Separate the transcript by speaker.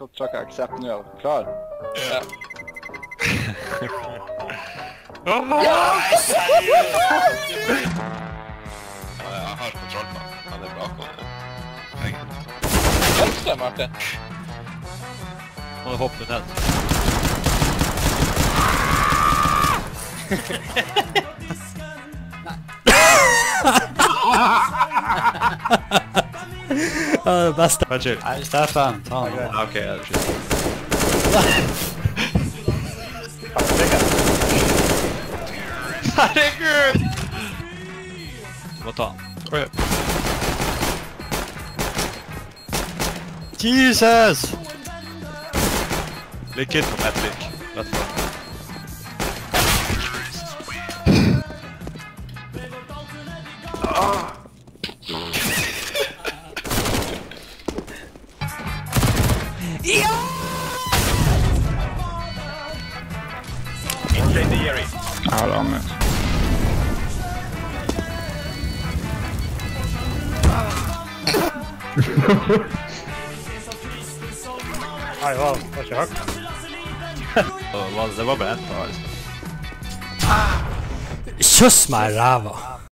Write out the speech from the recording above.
Speaker 1: Så trycka accept nu, klar?
Speaker 2: Ja! Yes! Jag har kontroll på han är bakom.
Speaker 3: Just det Martin!
Speaker 4: Hon är hoppbunden. Nej.
Speaker 5: Ja, det beste.
Speaker 4: Unnskyld.
Speaker 5: Nei, Steffen, ta den.
Speaker 4: Ja, OK, ja, det er skit.
Speaker 2: Herregud!
Speaker 4: Du må ta den.
Speaker 2: Oi.
Speaker 5: Jesus!
Speaker 4: Lykke til på Metric. Rett foran.
Speaker 1: Jeg har rammet.
Speaker 5: Nei, det var, det var ikke høyt.
Speaker 4: Det var- Det var bare ett par. altså.
Speaker 5: Kjøss meg i ræva.